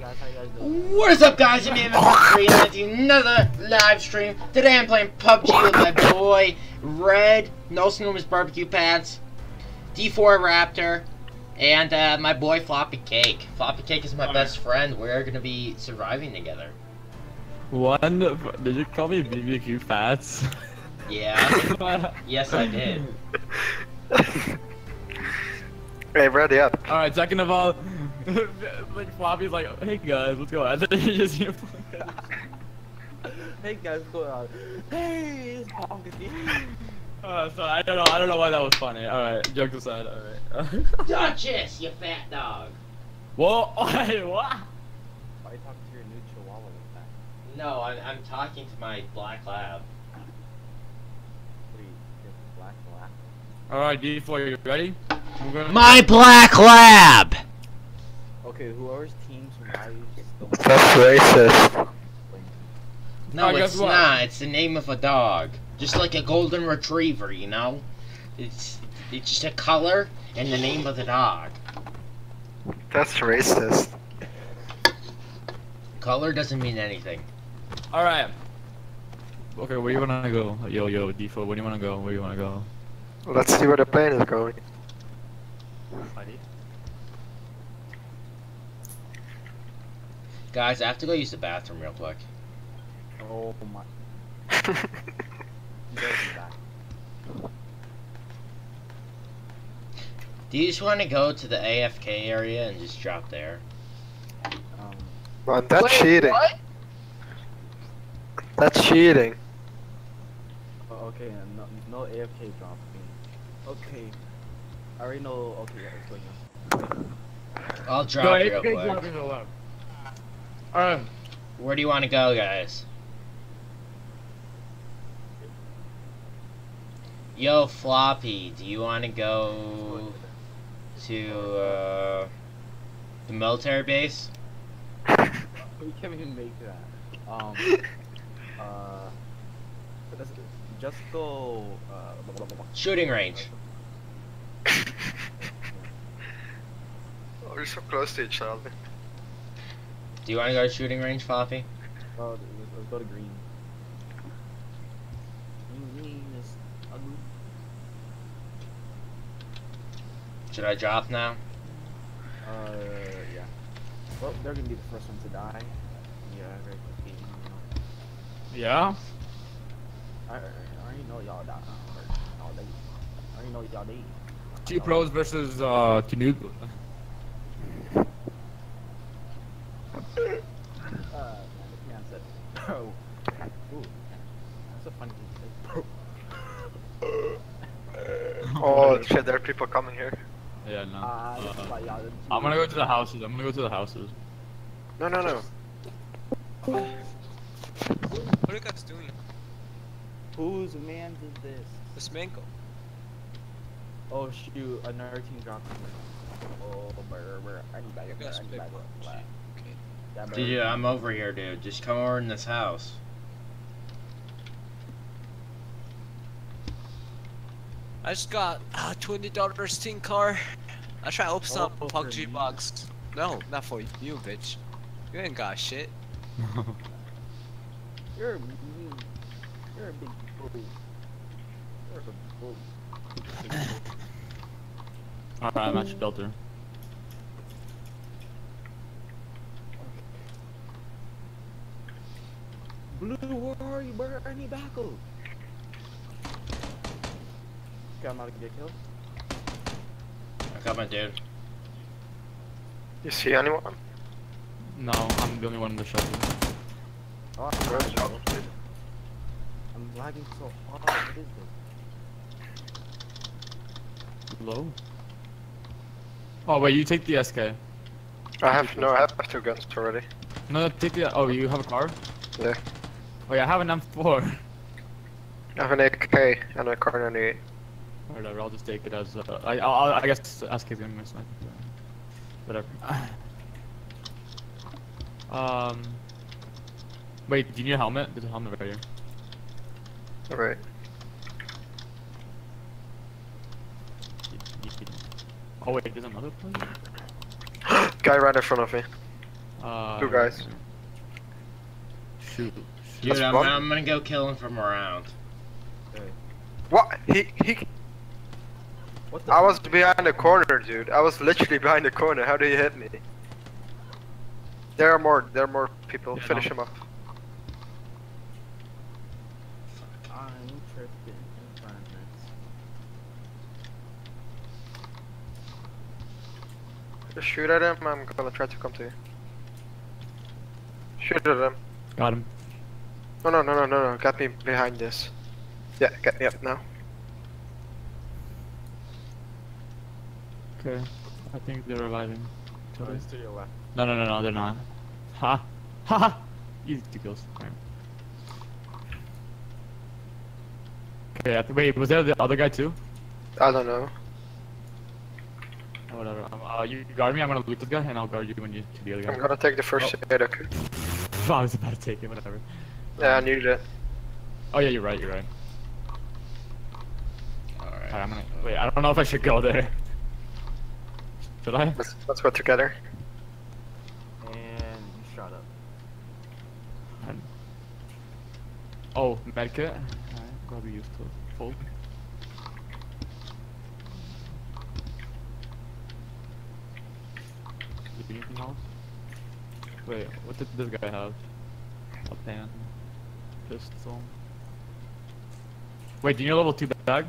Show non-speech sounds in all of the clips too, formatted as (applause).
guys? How you guys doing? What is up guys, I'm Evan another live stream. Today I'm playing PUBG with my boy, Red, No Snoomer's Barbecue Pants, D4 Raptor, and uh, my boy Floppy Cake. Floppy Cake is my best friend. We're gonna be surviving together. One, did you call me BBQ fats? Yeah, (laughs) yes I did. (laughs) Hey, ready up. Alright, second of all, (laughs) like Floppy's like, hey guys, what's going on? (laughs) And then you just (laughs) Hey guys, what's going on? Hey, it's Pocket. uh, so I don't know, I don't know why that was funny. Alright, jokes aside, alright. Duchess, you fat dog. Whoa, wait, what? Why are you talking to your new chihuahua like that? No, I'm, I'm talking to my black lab. What are you, you're black black? Alright, D4, you ready? I'm gonna- My black lab! Okay, whoever's team's wise don't That's racist. No, Oh, it's what? not. It's the name of a dog. Just like a golden retriever, you know? It's it's just a color and the name of the dog. That's racist. Color doesn't mean anything. Alright. Okay, where you wanna go? Yo, yo, D4, where do you wanna go? Where do you wanna go? Let's see where the plane is going. Guys, I have to go use the bathroom real quick. Oh my. You guys are back. Do you just want to go to the AFK area and just drop there? Um, Man, that's cheating. That's cheating. oh, okay, no, no AFK dropping. Okay. I already know. Okay, yeah, let's go now. I'll drop Go, real AFK quick. dropping the left. Alright. Where do you want to go, guys? Yo, Floppy, do you want to go to uh, the military base? (laughs) We can't even make that. Um. (laughs) uh. Let's just go. Uh. blah, blah, blah, blah. Shooting range. Oh, (laughs) we're so close to each other. Do you want to go to shooting range, Floppy? Oh, let's, let's go to green. Green, green is ugly. Should I drop now? Uh, yeah. Well, they're gonna be the first one to die. Yeah, very quickly. Yeah? I, I I already know y'all die. Y'all. I already know y'all die. Two pros versus uh Canute. Uh, man, this man said, bro. Ooh, that's a funny thing to say. Bro. Oh shit, there are people coming here. Yeah, no. This is Uh, why y'all didn't I'm gonna go to the houses. I'm gonna go to the houses. No, no, no. What are you guys doing? Whose man did this? This mango. Oh shoot, another team dropped me. Oh, brr, brr. I need back You up. guys I need big back one. up. Shit. Yeah. Dude, I'm over here, dude. Just come over in this house. I just got a twenty dollar Steam car. I try to open Oh, up for PUBG me? box. No, not for you, bitch. You ain't got shit. (laughs) You're a mean. You're a big bully. You're a big (coughs) bully. Alright, I'm at shelter. Blue, where are you, bro? I need backup. Okay, I'm not gonna get killed. I got my dude. You see anyone? No, I'm the only one in the shelter. Oh, I'm Where's lagging. the other? I'm lagging so hard. What is this? Hello? Oh wait, you take the SK. I have no, I have two guns already. No, take the. Oh, you have a car? Yeah. Oh yeah, I have an M4. I have an AK and a Kar 98. Whatever, I'll just take it as. Uh, I, I'll, I guess SK is gonna be my sniper. Whatever. (laughs) um. Wait, do you need a helmet? There's a helmet right here. Alright. Oh wait, there's another place? (gasps) Guy right in front of me. Uh, Two guys. Shoot. Dude, I'm. I'm gonna go kill him from around. What? He he. What the I was behind the corner, dude. I was literally behind the corner. How do you hit me? There are more. There are more people. Yeah, Finish no. him off. I'm tripping in planets. Just shoot at him. I'm gonna try to come to you. Shoot at him. Got him. No, no, no, no, no, no. Get me behind this. Yeah, get me up now. Okay. I think they're reviving. each Oh, other. it's to your left. No, no, no, no, they're not. Ha! Ha ha! Easy two kills. Alright. Okay, I th- wait, was there the other guy too? I don't know. Oh, whatever. Um, uh, you you guard me, I'm gonna loot this guy, and I'll guard you when you to the other guy. I'm gonna take the first Oh. aid, okay? (laughs) I was about to take it, whatever. Yeah, I needed it. Oh yeah, you're right, you're right. Alright. Alright, I'm gonna, wait, I don't know if I should go there. Should I? Let's, let's go together. And you shot up. And- Oh, medkit? Alright, probably used to full. Anything else? Wait, what did this guy have? A pan. Pistol. Wait, do you need a level 2 bag?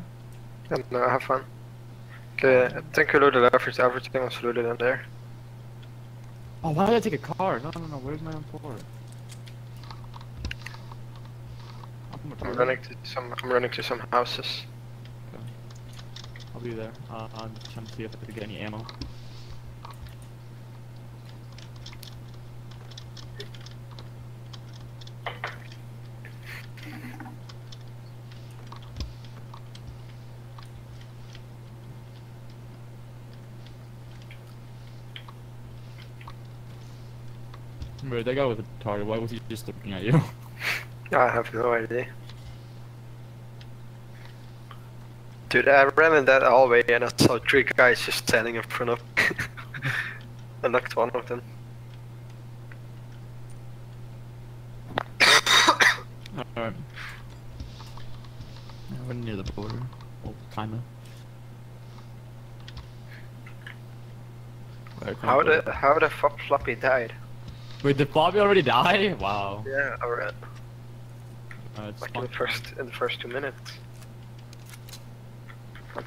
Yeah, no, have fun. Okay, I think we looted everything. Everything was loaded in there. Oh, why did I take a car? No, no, no, where's my M4? I'm, I'm running to some. I'm running to some houses. Okay. I'll be there. Uh, I'm trying to see if I can get any ammo. Wait, that guy was a target. Why was he just looking at you? (laughs) I have no idea. Dude, I ran in that hallway and I saw three guys just standing in front of me. (laughs) I knocked one of them. (coughs) Alright. Yeah, we're near the border. Well, kinda. Wait, can I How the how the fuck Floppy died? Wait, did Bobby already die? (laughs) Wow. Yeah, alright. Uh, it's like in the first in the first two minutes.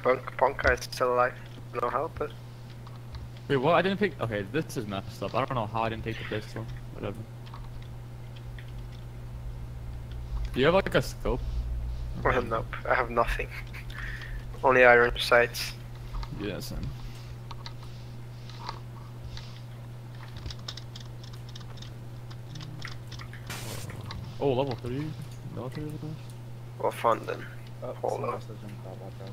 Punk punk guy is still alive. No help, but Wait, what? I didn't pick. Okay, this is messed up. I don't know how I didn't take the pistol. Whatever. Do you have like a scope? well, (laughs) nope. I have nothing. (laughs) Only iron sights. Yes. and- Oh, level three. Military level. Well, fun then. Oh, Hold someone up. else has jumped out, watch out.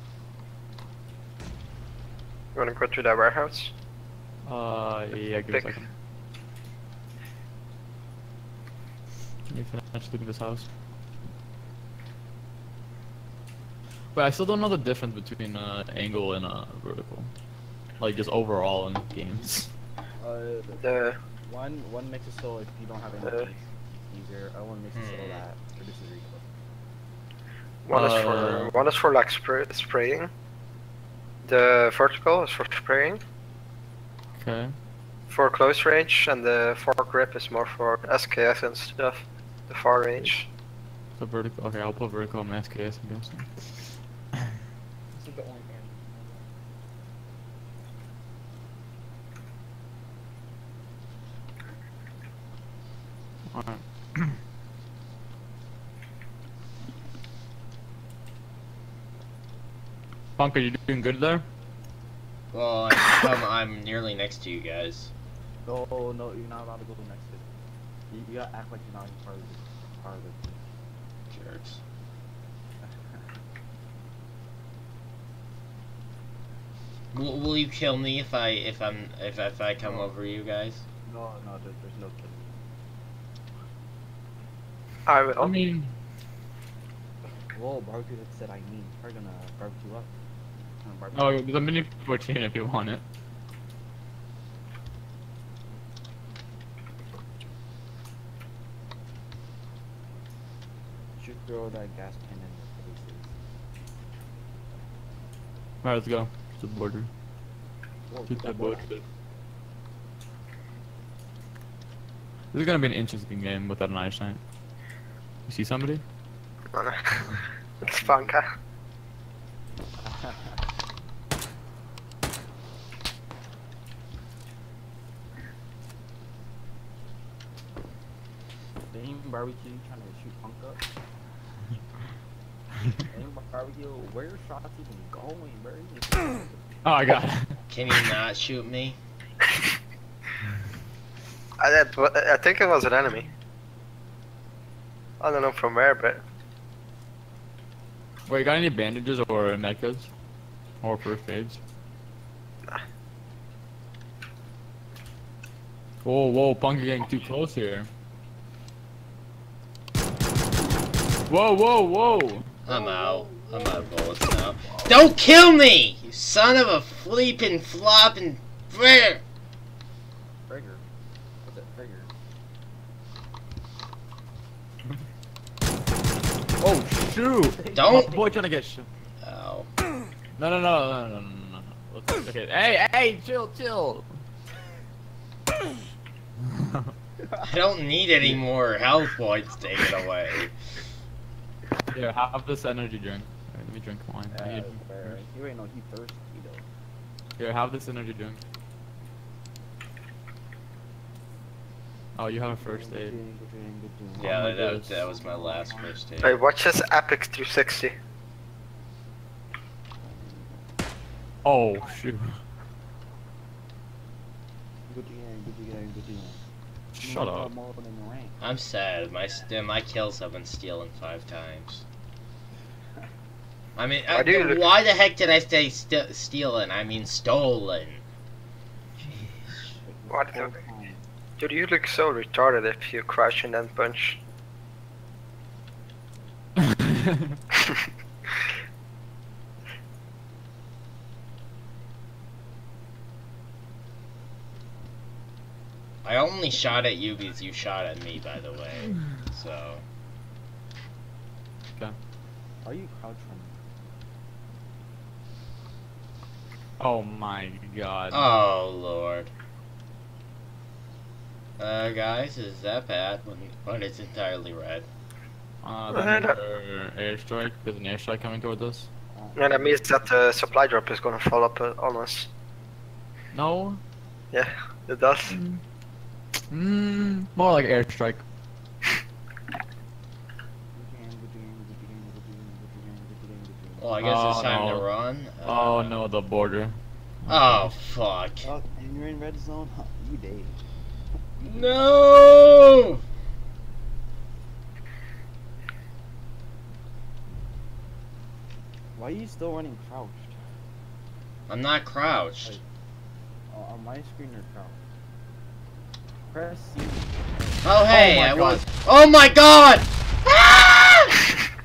You wanna go through that warehouse? Uh, yeah, give me a second. Let me finish looking this house. But I still don't know the difference between uh, angle and uh, vertical. Like just overall in games. Uh, The one one makes it so if you don't have any Uh. keys, it's easier. Other one makes it so Hmm. that reduces recoil. one is Uh, for one is for like spray, spraying. The vertical is for spraying. Okay. For close range, and the far grip is more for SKS and stuff. The far range. So vertical. Okay, I'll put vertical on my SKS. I'm guessing. This is the only thing. Alright. Punk, are you doing good there? Well, I'm, I'm nearly next to you guys. No, no, you're not allowed to go next to it. You, you gotta act like you're not part of the part of the team. Jerks. (laughs) Will, will you kill me if I if I'm if if I come over you guys? no, no, there, there's no killing. I will. I mean, Whoa, barbecue that said I mean. We're gonna barbecue up. Oh, the mini 14 if you want it. Should throw that gas can in their. Alright, let's go. To the border. Whoa, Hit border. This is gonna be an interesting game without an eye. You see somebody? It's Punka. (laughs) Dame barbecue trying to shoot punk up. Dame barbecue, where your shots even going, bro? You- (coughs) Oh, I got it. Can you not shoot me? I, I think it was an enemy. I don't know from where, but Wait, you got any bandages or medkits? Or first aids? Nah. Whoa, whoa, Punk, getting too close here. Whoa, whoa, whoa! I'm out. I'm out of bullets now. Don't kill me! You son of a fleeping flopping fritter! Trigger. What's that trigger? Oh, shoot! Don't- My boy trying to get shot. Ow. Oh. No, no, no, no, no, no, no, no. Let's- Okay, hey, hey, chill, chill! I don't need any more health points taken away. (laughs) Here, have this energy drink. Alright, let me drink wine. I need to- where- you ain't know he thirsty though. Here, have this energy drink. Oh, you have a first Good aid. doing, good doing, good doing. Yeah, oh my that, that was my last first aid. hey, watch this epic 360. Oh, shoot. Good doing, good doing, good doing. Shut up. more than your rank. I'm sad. My my kills have been stealing five times. I mean, Why uh, do why the heck did I say st- stealing? I mean stolen. What the- Dude, you look so retarded if you crash and then punch. (laughs) I only shot at you because you shot at me, by the way. So Are you crouch running? oh my god. Oh lord. Uh, guys, is that bad when when it's entirely red? Uh, Well, then that- another airstrike. There's an airstrike coming towards us. And that means that the supply drop is gonna fall up uh, on us. No. Yeah, it does. Mm, more like airstrike. (laughs) Well, I guess Oh, it's time no. to run. Oh Uh, no, the border. Oh fuck. Oh, and you're in red zone? Huh, You did. No. Why are you still running crouched? I'm not crouched. Uh, on my screen, you're crouched. Press C. Oh hey, my I God. was. Oh my god! Ah! (laughs)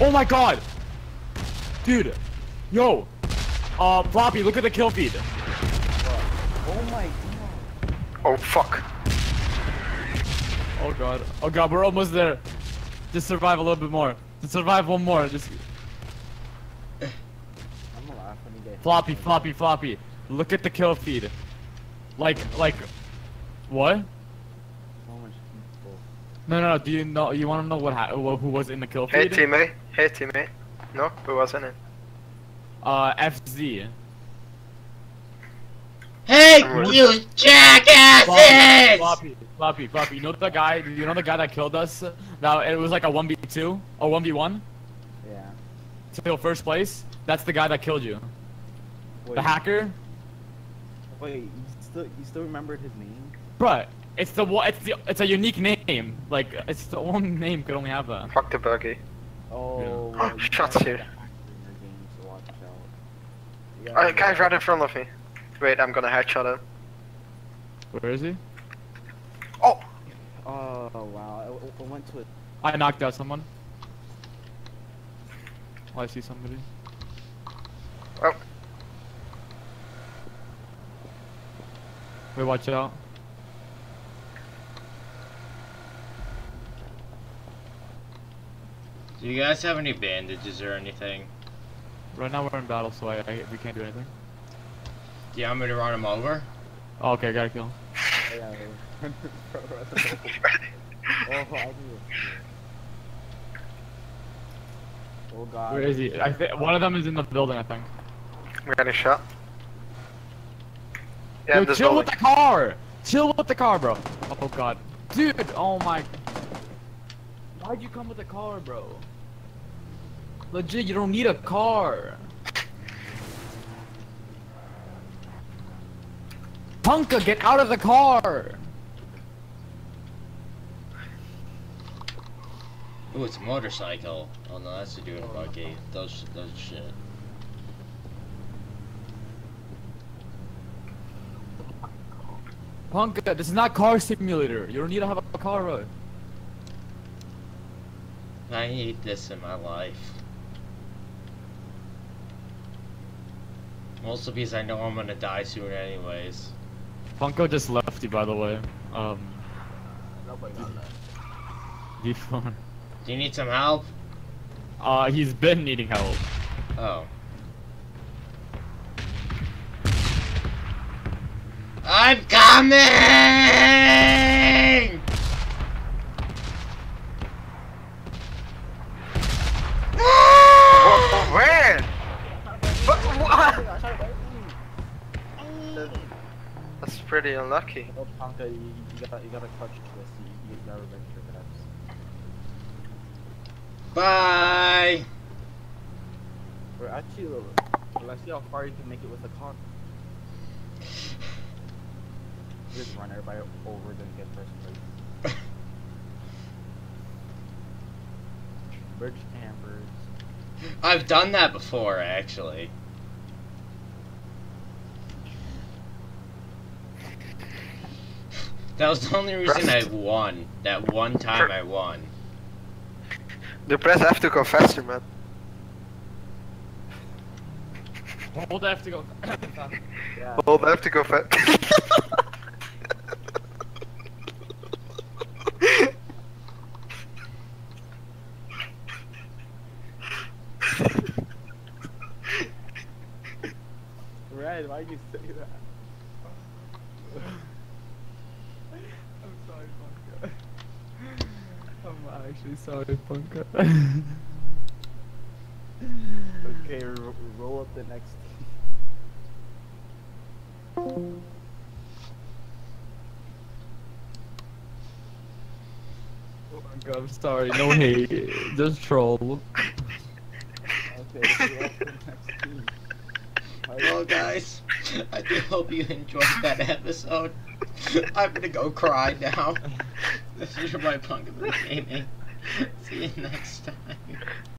Oh my god! Dude! Yo! Uh, Floppy, look at the kill feed. Oh my god. Oh fuck. Oh god. Oh god, we're almost there. Just survive a little bit more. Just survive one more. Just I'm gonna laugh when you get hit. floppy, floppy, floppy. Look at the kill feed. Like, like, what? So much people. No, no, no. Do you know? You want to know what, ha- who who was in the kill feed? Hey feed? teammate. Hey teammate. No, who wasn't it? Uh, FZ. Hey, you Floppy, jackasses! floppy, floppy, floppy. You know the guy? You know the guy that killed us? That it was like a one v two a one v one Yeah. to first place. That's the guy that killed you. Wait, The hacker. Wait, you still you still remembered his name? Bruh, it's the one. It's the. It's a unique name. Like it's the one name could only have that. Fuck the buggy. Oh, Yeah. well, you Shots gotta here. get the hacker in your game, so watch out. You Oh, gotta- guy's right in front of me. Wait, I'm gonna headshot him. Where is he? Oh! Oh wow, I, I went to it. I knocked out someone. Oh, I see somebody. Wait, watch out. Do you guys have any bandages or anything? Right now we're in battle, so I, I we can't do anything. Do you want me to run him over? Oh, okay, I gotta kill him. I do. Oh god. Where is he? I think one of them is in the building. I think. We got a shot. Yeah, Yo, in this chill with the car. Chill with the car, bro. Oh god, dude. Oh my. Why'd you come with the car, bro? Legit, you don't need a car. Punka, get out of the car. Ooh, it's a motorcycle. Oh no, that's a dude in a buggy. Those, those shit. Punka, this is not car simulator. You don't need to have a car, bro. I need this in my life. Mostly because I know I'm gonna die soon anyways. Punka just left you, by the way. Um, Nobody got that. (laughs) D4. Do you need some help? Uh, he's been needing help. Oh. I'm coming! Where? But what? That's pretty unlucky. Oh, Punka, you, you gotta, you gotta clutch this. You, you gotta revenge your grabs. Bye! Or actually, well, let's see how far you can make it with a car. Just run everybody over, then get first place. Bridge campers. I've done that before, actually. That was the only reason I won. That one time I won. The press have to go faster, man. Hold F to go. Yeah. (coughs) Hold F to go fast. (laughs) (laughs) Red, why'd you say that? I'm sorry, Punka. I'm actually sorry, Punka. okay, ro- roll up the next. Oh my god, I'm sorry. No hate. Just troll. Okay, roll up the next team. Well, guys, I do hope you enjoyed that episode. I'm gonna go cry now. This is your boy Punk of the Gaming. See you next time.